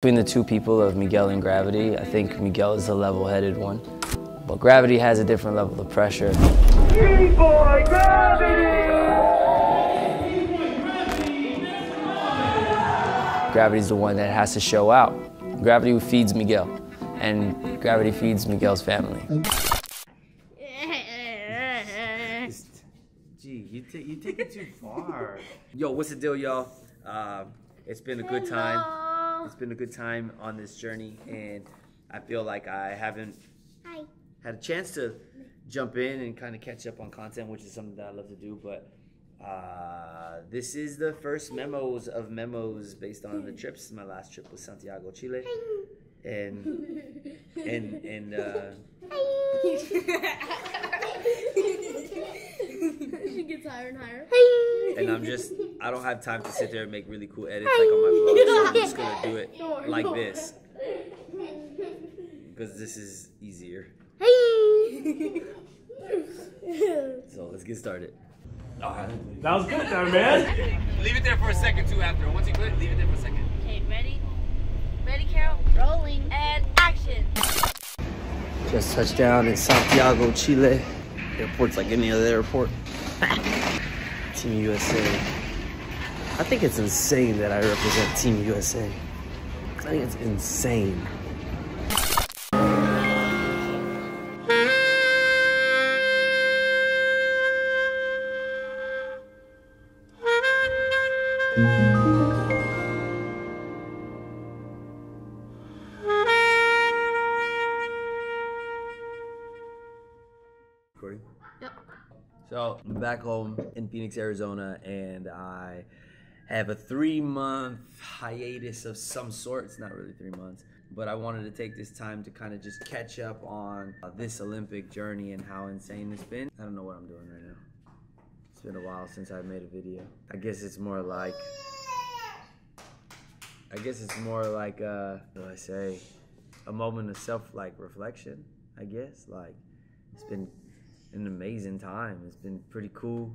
Between the two people of Miguel and Gravity, I think Miguel is the level-headed one, but Gravity has a different level of pressure. boy Gravity! Gravity's the one that has to show out. Gravity feeds Miguel, and Gravity feeds Miguel's family. Gee, you, you take it too far. Yo, what's the deal, y'all? Uh, it's been a good time. It's been a good time on this journey, and I feel like I haven't Hi. had a chance to jump in and kind of catch up on content, which is something that I love to do. But uh, this is the first memos of memos based on the trips. My last trip was Santiago, Chile, and and and uh, she gets higher and higher. and I'm just I don't have time to sit there and make really cool edits like on my vlog. So I'm just gonna do it like this because this is easier. So let's get started. That was good there, man. Leave it there for a second too. After once you quit, leave it there for a second. Okay, ready? Ready, Carol? Rolling. And action! Just touched down in Santiago, Chile. Airport's like any other airport. Team USA. I think it's insane that I represent Team USA. I think it's insane. So I'm back home in Phoenix, Arizona, and I have a three month hiatus of some sort. It's not really three months, but I wanted to take this time to kind of just catch up on uh, this Olympic journey and how insane it's been. I don't know what I'm doing right now. It's been a while since I've made a video. I guess it's more like. I guess it's more like, uh, what do I say? A moment of self like reflection, I guess. Like, it's been an amazing time. It's been pretty cool.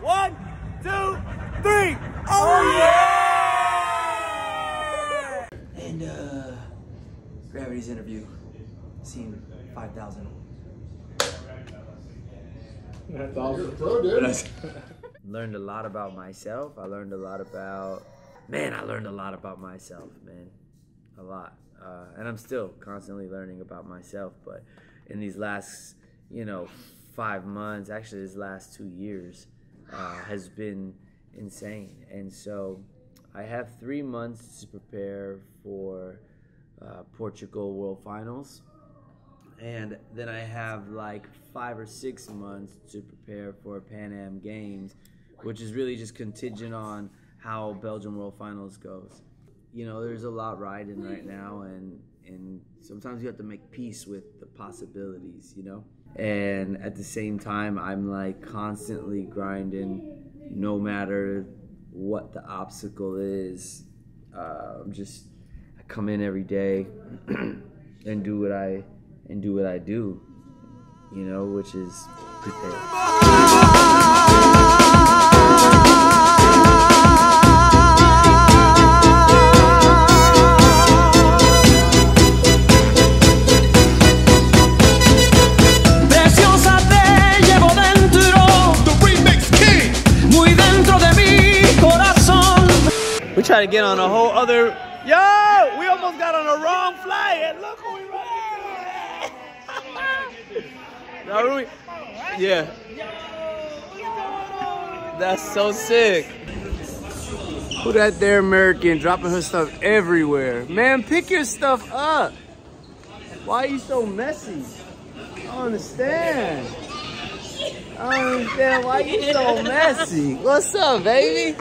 One, two, three. Oh yeah! And uh, Gravity's interview, scene 5,000. Learned a lot about myself. I learned a lot about, man, I learned a lot about myself, man. A lot. Uh, and I'm still constantly learning about myself. But in these last, you know, five months, actually, these last two years, uh, has been insane. And so I have three months to prepare for uh, Portugal World Finals. And then I have like five or six months to prepare for Pan Am Games, which is really just contingent on how Belgium World Finals goes. You know, there's a lot riding right now, and and sometimes you have to make peace with the possibilities, you know. And at the same time, I'm like constantly grinding, no matter what the obstacle is. Uh, I'm just I come in every day and do what I and do what I do, you know, which is prepare. Try to get on a whole other. Yo, we almost got on the wrong flight, and look who we running into. Yeah. That's so sick. Who that there American dropping her stuff everywhere? Man, pick your stuff up. Why are you so messy? I don't understand. I don't understand why you so messy. What's up, baby?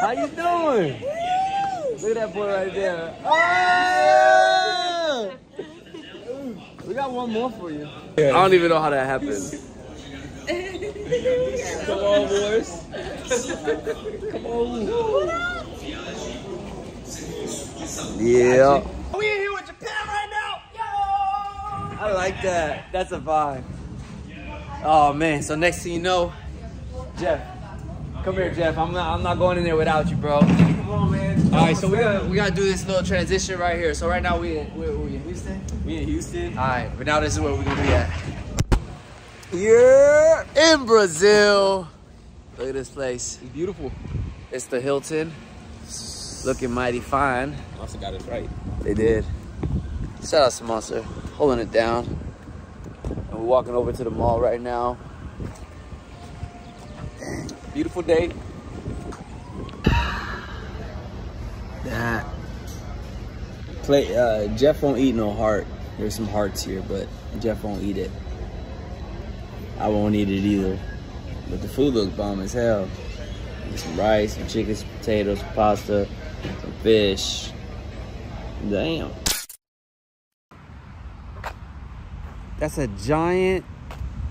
How you doing? Look at that boy right there. Oh! We got one more for you. I don't even know how that happened. Come on, boys. Come on. Yeah. We in here with Japan right now. Yo! I like that. That's a vibe. Oh man. So next thing you know, Jeff, Come here, Jeff. I'm not, I'm not going in there without you, bro. Come on, man. All right, so we gotta, we gotta do this little transition right here. So right now we in, where, we in Houston? We in Houston. All right, but now this is where we're gonna be at. Yeah, in Brazil. Look at this place. It's beautiful. It's the Hilton. Looking mighty fine. Also got us right. They did. Shout out to Monster, holding it down. And we're walking over to the mall right now. Beautiful day. Play. Uh, Jeff won't eat no heart. There's some hearts here, but Jeff won't eat it. I won't eat it either. But the food looks bomb as hell. Some rice, some chicken, some potatoes, some pasta, some fish. Damn. That's a giant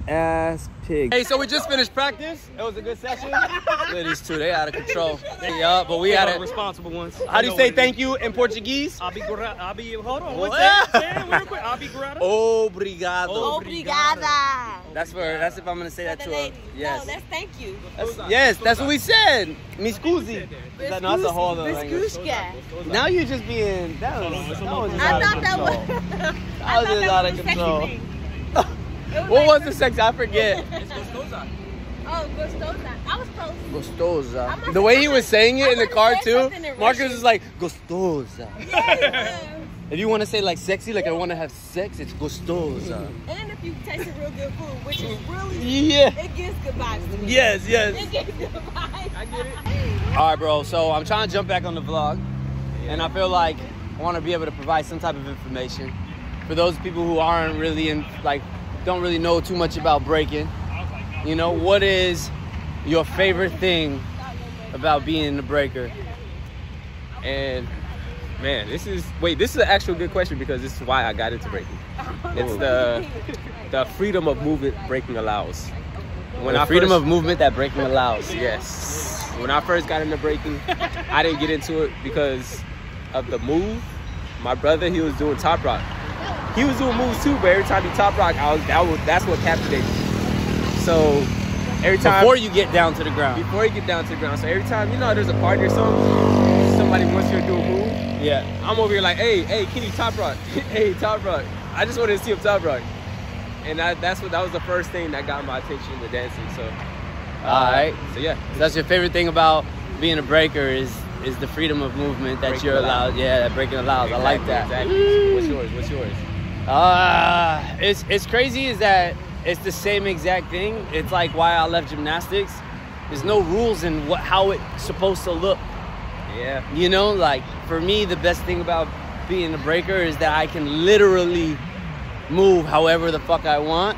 ass pig. Hey, so we just finished practice. It was a good session. Look at these two, they out of control. Yeah, but we had are it. responsible ones. How do you say thank you in Portuguese? I'll be I'll be hold on. What's What? that? Say it real quick. I'll be grata. Obrigado. Obrigada. That's for that's if I'm gonna say that to a yes. No, that's thank you. That's- yes, that's what we said. Mi scusi. That- no, that's a whole other language. Now you're just being that was, that was just I out of thought that was. I That was just out of control. Thing. What like- was the sex? I forget. It's Gostosa. Oh, gustosa. I was close. I Gostosa. must- The way he was saying I it in the car too, said something in Marcus Russian. was like gostosa. Yeah, If you want to say like sexy, like I want to have sex, it's gostosa. And if you taste real good food, which is really, Yeah. it gives good vibes to me. Yes, yes. It gives good vibes. I get it. All right, bro. So I'm trying to jump back on the vlog, and I feel like I want to be able to provide some type of information for those people who aren't really in, like, don't really know too much about breaking. You know, what is your favorite thing about being a breaker? And man, this is wait, this is an actual good question because this is why I got into breaking. It's the the freedom of movement breaking allows. When the I freedom first- of movement that breaking allows. Yes. When I first got into breaking, I didn't get into it because of the move. My brother, he was doing top rock. He was doing moves too, but every time he top rock, I was that was that's what captivated me. So every time Before you get down to the ground. before you get down to the ground, so every time you know there's a party or something, somebody wants you to do a move. Yeah. I'm over here like, hey, hey, Kenny, top rock, hey, top rock. I just wanted to see him top rock, and that, that's what that was the first thing that got my attention to dancing. So, uh, All right. so yeah, So that's your favorite thing about being a breaker is is the freedom of movement that Breaking you're allows. allowed. Yeah, that breaking allows. I like that. Exactly. What's yours? What's yours? Uh, it's it's crazy is that it's the same exact thing. It's like why I left gymnastics. There's no rules in what how it's supposed to look. Yeah. You know, like for me, the best thing about being a breaker is that I can literally move however the fuck I want,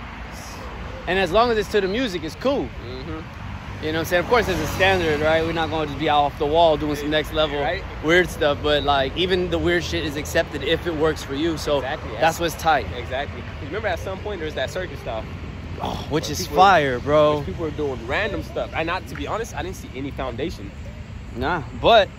and as long as it's to the music, it's cool. Mm-hmm. You know what I'm saying? Of course, there's a standard, right? We're not going to just be out off the wall doing some next level Right. weird stuff, but like even the weird shit is accepted if it works for you. So Exactly. that's what's tight. Exactly. Remember, at some point there's that circus style. Oh, which is fire, bro. People are doing random stuff. And not to be honest, I didn't see any foundation. Nah, but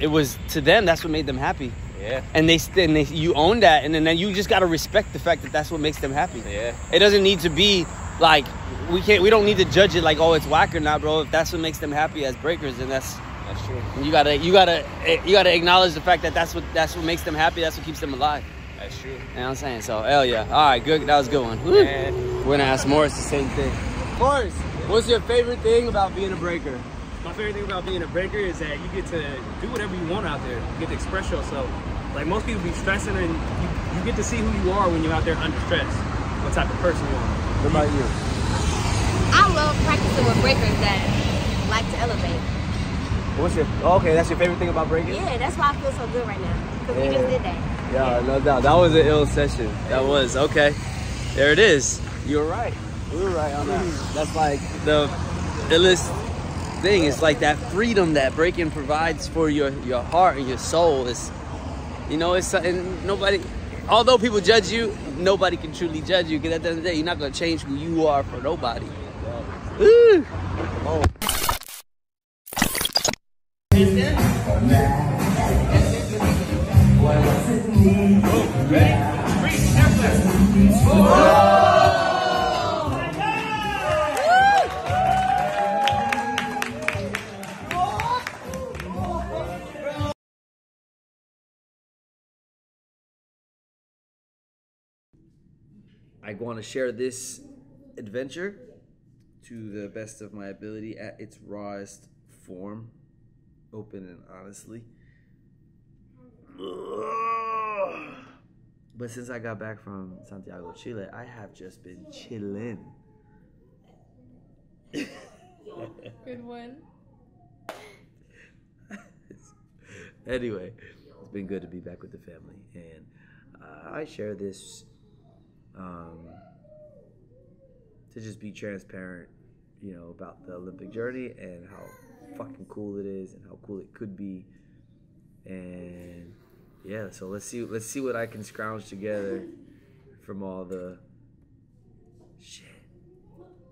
it was to them. That's what made them happy, Yeah. and they and they you own that, and then, then you just gotta respect the fact that that's what makes them happy. Yeah. It doesn't need to be like we can't. We don't need to judge it like oh it's whack or not, bro. If that's what makes them happy as breakers, then that's That's true. you gotta you gotta eh, you gotta acknowledge the fact that that's what that's what makes them happy. That's what keeps them alive. That's true. You know what I'm saying? So hell yeah. All right, good. That was a good one. Woo. And We're gonna ask Morris the same thing. Morris, what's your favorite thing about being a breaker? My favorite thing about being a breaker is that you get to do whatever you want out there. You get to express yourself. Like most people be stressing, and you, you get to see who you are when you're out there under stress. What type of person you are. What about you? I love practicing with breakers that like to elevate. What's your okay? That's your favorite thing about breaking? Yeah, that's why I feel so good right now. Because we just did that. Yeah, no doubt. That was an ill session. That was okay. There it is. You were right. We were right on that. Mm. That's like the illest thing. It's like that freedom that breaking provides for your your heart and your soul. Is you know, it's and nobody. Although people judge you, nobody can truly judge you because at the end of the day, you're not gonna change who you are for nobody. I want to share this adventure to the best of my ability at its rawest form, open and honestly. But since I got back from Santiago, Chile, I have just been chilling. Good one. anyway, it's been good to be back with the family, and uh, I share this um, to just be transparent, you know, about the Olympic journey and how fucking cool it is and how cool it could be, and yeah. So let's see, let's see what I can scrounge together from all the shit.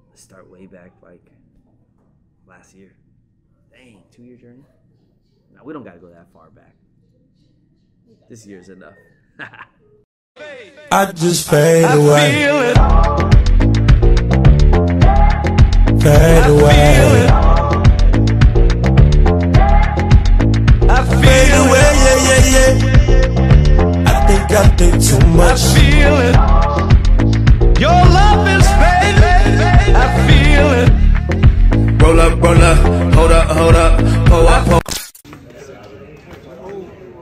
Let's start way back, like last year. Dang, two year journey. No, we don't gotta go that far back. This year's enough. I just fade away. Fade away. I fade away, yeah, yeah, yeah. I think I think too much. I feel it. Your love is fading. I feel it. Roll up, roll up, hold up, hold up, pull up, pull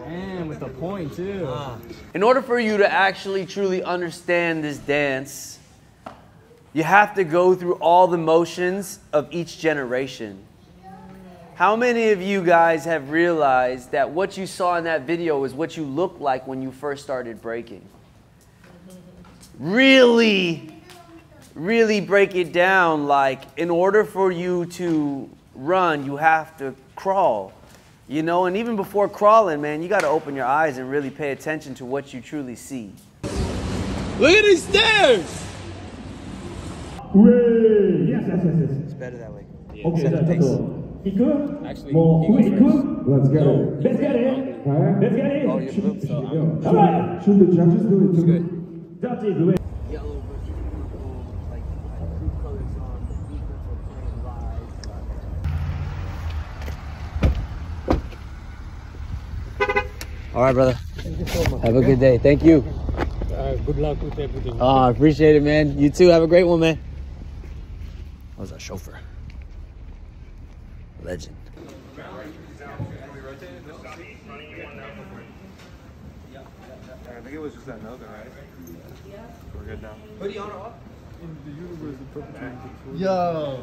And with the point too. In order for you to actually truly understand this dance, you have to go through all the motions of each generation. How many of you guys have realized that what you saw in that video is what you looked like when you first started breaking? Really, really break it down like in order for you to run, you have to crawl. You know, and even before crawling, man, you got to open your eyes and really pay attention to what you truly see. Look at these stairs. Yes, yes, yes, yes. it's better that way. Ok, Set já, the tá Iku? Actually, Bom, he goes Iku? Let's get it. Let's get it. Let's get it. Oh, you're blue, so I'm All right. Should the judges do it too? good. Judges do it. yellow versus purple, like true colors on the defense or playing live. All right, brother. Have a good day. Thank you. Uh, good luck with everything. Oh, I appreciate it, man. You too. Have a great one, man. I was a chauffeur. Legend. I think it was just that note, right? We're good now. in the universe the perpetrator controls Yo.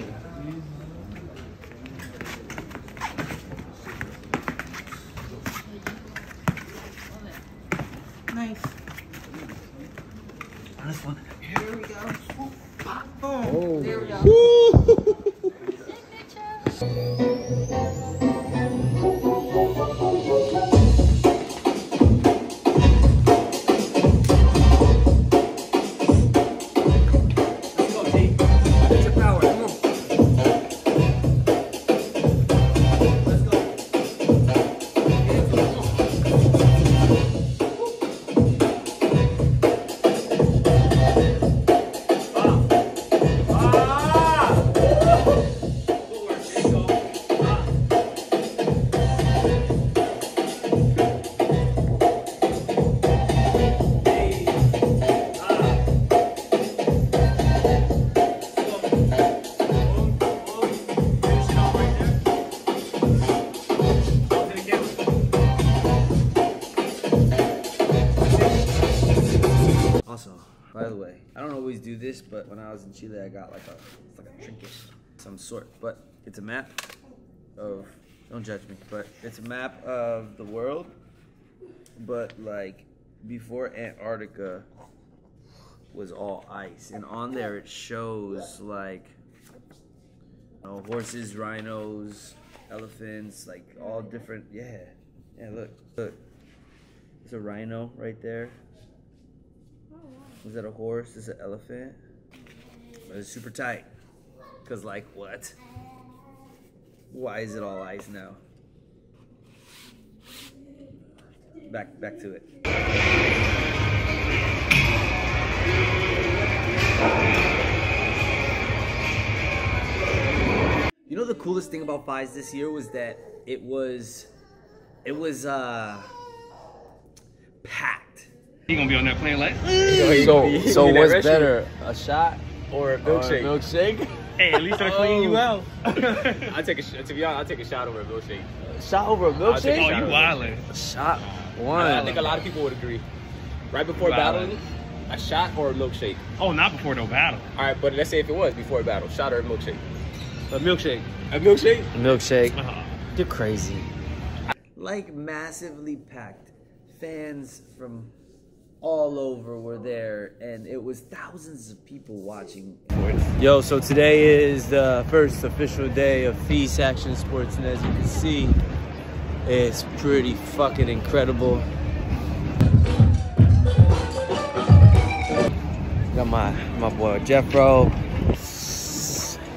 Also, by the way, I don't always do this, but when I was in Chile, I got like a it's like a trinket, some sort. But it's a map of don't judge me, but it's a map of the world. But like before Antarctica was all ice, and on there it shows like you know, horses, rhinos, elephants, like all different. Yeah, yeah. Look, look. There's a rhino right there. Is that a horse? Is it an elephant? But it's super tight. Cause like what? Why is it all ice now? Back back to it. You know the coolest thing about FISE this year was that it was it was uh packed. He gonna be on that plane like, So, so what's restroom. better, a shot Or a or a milkshake. milkshake? hey, at least I clean you out. I take a sh- to be honest, I take a shot over a milkshake. Shot over a I'll take oh, a milkshake? Oh, you over. wildin'. Shot one. I one. think a lot of people would agree. Right before Wow. battling, a shot or a milkshake. Oh, not before no battle. All right, but let's say if it was before a battle, shot or a milkshake. A milkshake. A milkshake? A Milkshake. Uh-huh. You're crazy. Like massively packed. Fans from all over were there, and it was thousands of people watching. Yo, so today is the first official day of FISE Action Sports, and as you can see, it's pretty fucking incredible. Got my my boy Jeffro.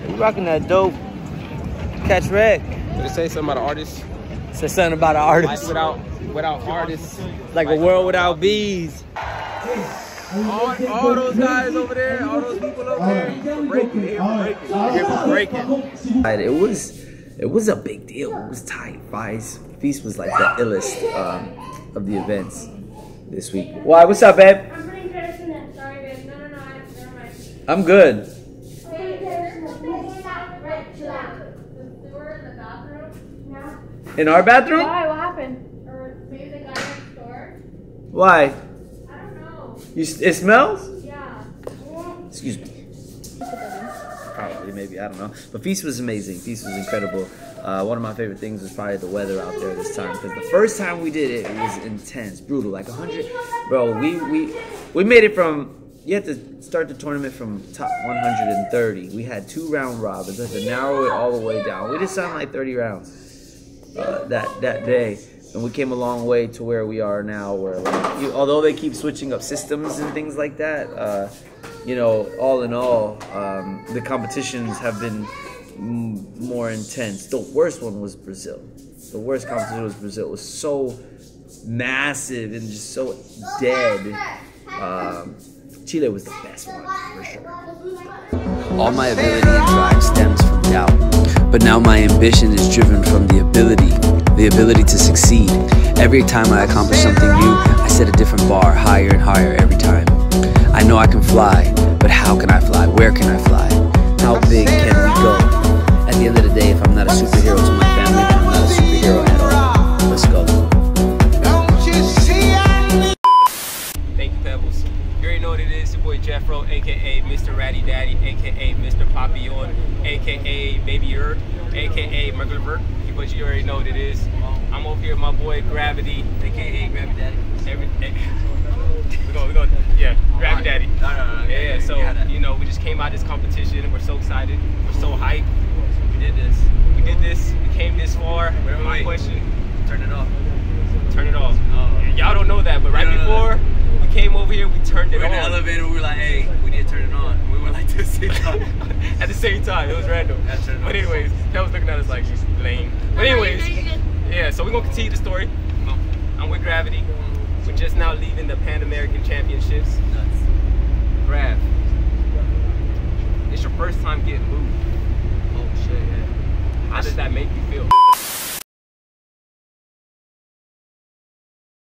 You rocking that dope catch red. Did it say something about an artist? Said something about an Life artist. without without artists. Like a world without bees. All, all those guys over there, all those people over there, breaking, they were breaking. Right, It was it was a big deal. It was tight. Vice FISE was like the illest um, of the events this week. Why? What's up, babe? I'm putting Paris in it. Sorry, guys. No, no, no. I, never mind. I'm good. Putting Paris in it. Right, chill out. They were in the bathroom. Yeah. In our bathroom? Why? What happened? Or maybe the guy next door. Why? I don't know. You? It smells? Yeah. Excuse me. Probably, maybe, I don't know. But FISE was amazing. FISE was incredible. Uh, one of my favorite things was probably the weather out there this time because the first time we did it, it was intense, brutal, like 100. Bro, we we we made it from. You had to start the tournament from top 130. We had two round robins. We had to narrow it all the way down. We just signed like 30 rounds uh, that that day, and we came a long way to where we are now. Where like, you, although they keep switching up systems and things like that, uh, you know, all in all, um, the competitions have been more intense. The worst one was Brazil. The worst competition was Brazil. It was so massive and just so dead. Um, Chile was the best one for sure. All my ability in track stems from doubt. But now my ambition is driven from the ability, the ability to succeed. Every time I accomplish something new, I set a different bar higher and higher every time. I know I can fly, but how can I fly? Where can I fly? How big can we go? At the end of the day, if I'm not a superhero to my family, aka Mr. Ratty Daddy, aka Mr. Papillon, aka Baby Earth, aka Mergelberg. But you already know what it is. I'm over here with my boy Gravity, aka Gravity Daddy. Every, eh, we go, we go, yeah, Gravity Daddy. No, no, no. Yeah, yeah, so, you know, we just came out of this competition and we're so excited. We're so hyped. We did this. We did this. We came this far. Where am I? question, Turn it off. turn it off. Oh. Y'all don't know that, but right before came over here, we turned it We're in the on. elevator. We were like, hey, we need to turn it on. We were like, this is on. At the same time, it was random. That's. But anyways, Kel was looking at us like she's lame. But anyways, yeah. So we're gonna continue the story. I'm with Gravity. We're just now leaving the Pan American Championships. Grav, it's your first time getting moved. Oh shit. Yeah. How does that make you feel?